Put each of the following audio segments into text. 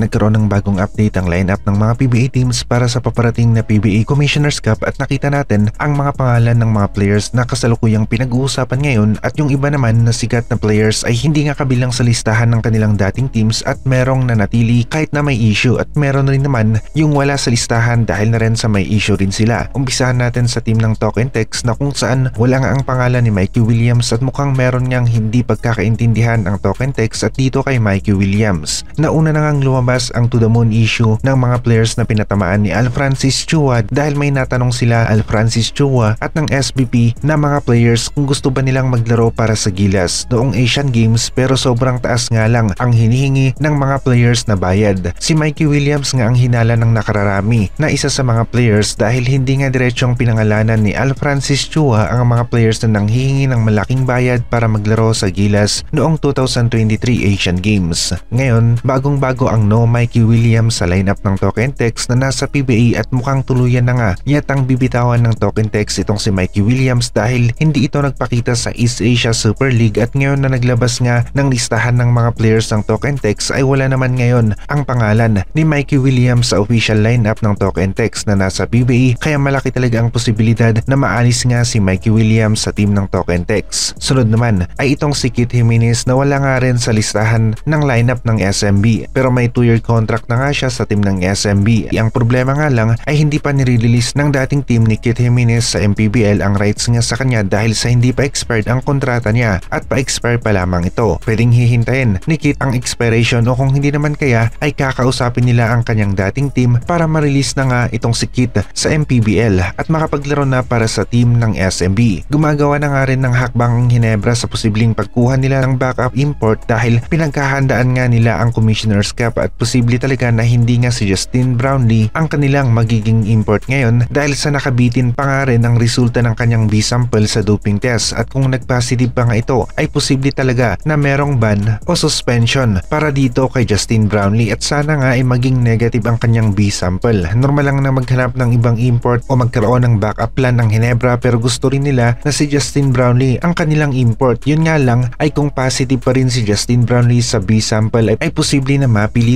nagkaroon ng bagong update ang lineup ng mga PBA teams para sa paparating na PBA Commissioner's Cup at nakita natin ang mga pangalan ng mga players na kasalukuyang pinag-uusapan ngayon at yung iba naman na sikat na players ay hindi nga kabilang sa listahan ng kanilang dating teams at merong nanatili kahit na may issue at meron rin naman yung wala sa listahan dahil na rin sa may issue rin sila. Umpisahan natin sa team ng Token Tex na kung saan wala nga ang pangalan ni Mikey Williams at mukhang meron niyang hindi pagkakaintindihan ang Token Tex at dito kay Mikey Williams. Nauna na ngang lumabas ang to the moon issue ng mga players na pinatamaan ni Al Francis Chua dahil may natanong sila Al Francis Chua at ng SBP na mga players kung gusto ba nilang maglaro para sa Gilas noong Asian Games pero sobrang taas nga lang ang hinihingi ng mga players na bayad. Si Mikey Williams nga ang hinala ng nakararami na isa sa mga players dahil hindi nga diretsong pinangalanan ni Al Francis Chua ang mga players na nanghihingi ng malaking bayad para maglaro sa Gilas noong 2023 Asian Games. Ngayon, bagong-bago ang no Mikey Williams sa lineup ng Token Tex na nasa PBA at mukhang tuluyan na nga. Yatang bibitawan ng Token Tex itong si Mikey Williams dahil hindi ito nagpakita sa East Asia Super League at ngayon na naglabas nga ng listahan ng mga players ng Token Tex ay wala naman ngayon ang pangalan ni Mikey Williams sa official lineup ng Token Tex na nasa PBA kaya malaki talaga ang posibilidad na maalis nga si Mikey Williams sa team ng Token Tex. Sunod naman ay itong si Kit Jimenez na wala nga rin sa listahan ng lineup ng SMB pero may 2-year contract na nga siya sa team ng SMB. Ang problema nga lang ay hindi pa nirelease ng dating team ni Kit Jimenez sa MPBL ang rights nga sa kanya dahil sa hindi pa expired ang kontrata niya at pa-expire pa lamang ito. Pwedeng hihintayin ni Kit ang expiration o kung hindi naman kaya ay kakausapin nila ang kanyang dating team para ma-release na nga itong si Kit sa MPBL at makapaglaro na para sa team ng SMB. Gumagawa na nga rin ng hakbang ang Hinebra sa posibleng pagkuha nila ng backup import dahil pinagkahandaan nga nila ang Commissioner's Cup posible talaga na hindi nga si Justin Brownlee ang kanilang magiging import ngayon dahil sa nakabitin pa nga rin ang resulta ng kanyang B-sample sa doping test at kung nagpositive pa nga ito ay posible talaga na merong ban o suspension para dito kay Justin Brownlee at sana nga ay maging negative ang kanyang B-sample. Normal lang na maghanap ng ibang import o magkaroon ng backup plan ng Hinebra pero gusto rin nila na si Justin Brownlee ang kanilang import. Yun nga lang ay kung positive pa rin si Justin Brownlee sa B-sample ay, ay posible na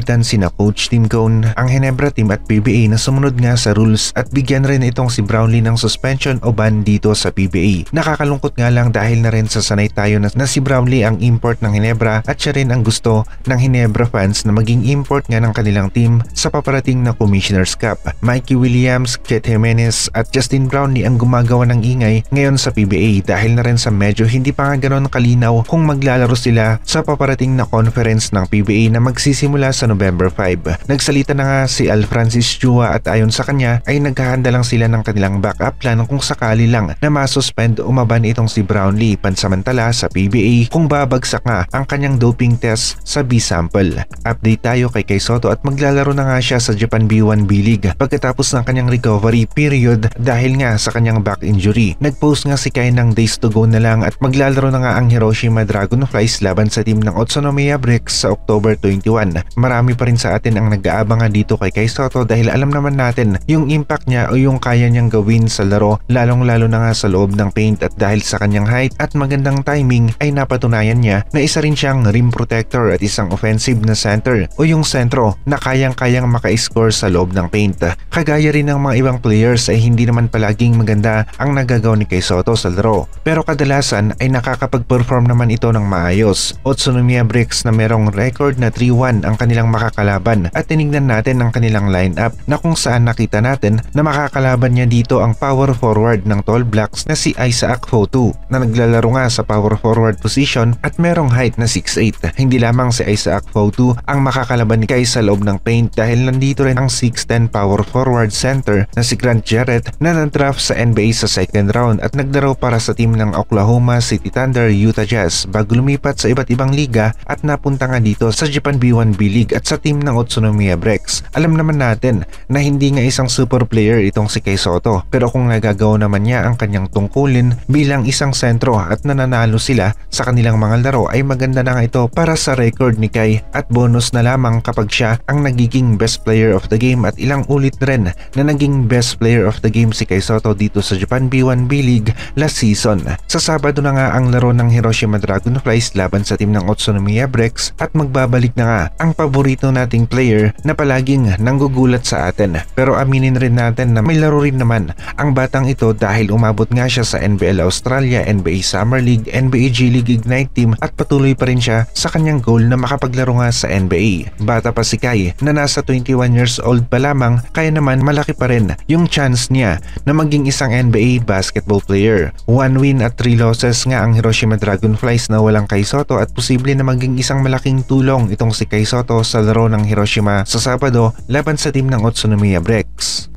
mapilitan sina Coach Tim Cone, ang Hinebra team at PBA na sumunod nga sa rules at bigyan rin itong si Brownlee ng suspension o ban dito sa PBA. Nakakalungkot nga lang dahil na rin sa sanay tayo na, na si Brownlee ang import ng Hinebra at siya rin ang gusto ng Hinebra fans na maging import nga ng kanilang team sa paparating na Commissioner's Cup. Mikey Williams, Chet Jimenez at Justin Brownlee ang gumagawa ng ingay ngayon sa PBA dahil na rin sa medyo hindi pa nga ganoon kalinaw kung maglalaro sila sa paparating na conference ng PBA na magsisimula sa November 5. Nagsalita na nga si Al Francis Chua at ayon sa kanya ay naghahanda lang sila ng kanilang backup plan kung sakali lang na masuspend o maban itong si Brownlee pansamantala sa PBA kung babagsak nga ang kanyang doping test sa B-sample. Update tayo kay Kay Soto at maglalaro na nga siya sa Japan B1 B-League pagkatapos ng kanyang recovery period dahil nga sa kanyang back injury. Nagpost nga si Kai ng days to go na lang at maglalaro na nga ang Hiroshima Dragonflies laban sa team ng Otsunomiya Bricks sa October 21. Marami pa rin sa atin ang nag-aabang nga dito kay Kai Soto dahil alam naman natin yung impact niya o yung kaya niyang gawin sa laro lalong lalo na nga sa loob ng paint at dahil sa kanyang height at magandang timing ay napatunayan niya na isa rin siyang rim protector at isang offensive na center o yung sentro na kayang-kayang maka-score sa loob ng paint. Kagaya rin ng mga ibang players ay hindi naman palaging maganda ang nagagawa ni Kay Soto sa laro pero kadalasan ay nakakapag-perform naman ito ng maayos. Otsunomiya Bricks na merong record na 3-1 ang kanilang makakalaban at tinignan natin ang kanilang lineup na kung saan nakita natin na makakalaban niya dito ang power forward ng Tall Blacks na si Isaac Fotu na naglalaro nga sa power forward position at merong height na 6'8. Hindi lamang si Isaac Fotu ang makakalaban Kai sa loob ng paint dahil nandito rin ang 6'10 power forward center na si Grant Jarrett na nadraft sa NBA sa second round at naglaro para sa team ng Oklahoma City Thunder Utah Jazz bago lumipat sa iba't ibang liga at napunta nga dito sa Japan B1 B-League at sa team ng Utsunomiya Breaks. Alam naman natin na hindi nga isang super player itong si Kay Soto pero kung nagagawa naman niya ang kanyang tungkulin bilang isang sentro at nananalo sila sa kanilang mga laro ay maganda na nga ito para sa record ni Kai at bonus na lamang kapag siya ang nagiging best player of the game at ilang ulit rin na naging best player of the game si Kai Soto dito sa Japan B1 B-League last season. Sa Sabado na nga ang laro ng Hiroshima Dragonflies laban sa team ng Otsunomiya Breaks at magbabalik na nga ang paborito paborito nating player na palaging nanggugulat sa atin. Pero aminin rin natin na may laro rin naman ang batang ito dahil umabot nga siya sa NBL Australia, NBA Summer League, NBA G League Ignite Team at patuloy pa rin siya sa kanyang goal na makapaglaro nga sa NBA. Bata pa si Kai na nasa 21 years old pa lamang kaya naman malaki pa rin yung chance niya na maging isang NBA basketball player. One win at 3 losses nga ang Hiroshima Dragonflies na walang Kai Soto at posible na maging isang malaking tulong itong si Kai Soto sa laro ng Hiroshima sa Sabado laban sa team ng Utsunomiya Breaks.